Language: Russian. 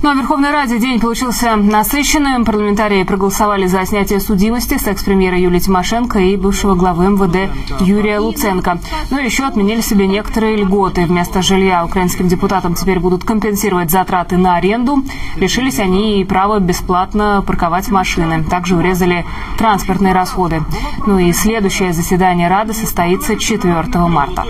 Ну а в Верховной Раде день получился насыщенным. Парламентарии проголосовали за снятие судимости с экс-премьера Юлии Тимошенко и бывшего главы МВД Юрия Луценко. Ну и еще отменили себе некоторые льготы. Вместо жилья украинским депутатам теперь будут компенсировать затраты на аренду. Лишились они и права бесплатно парковать машины. Также урезали транспортные расходы. Ну и следующее заседание Рады состоится 4 марта.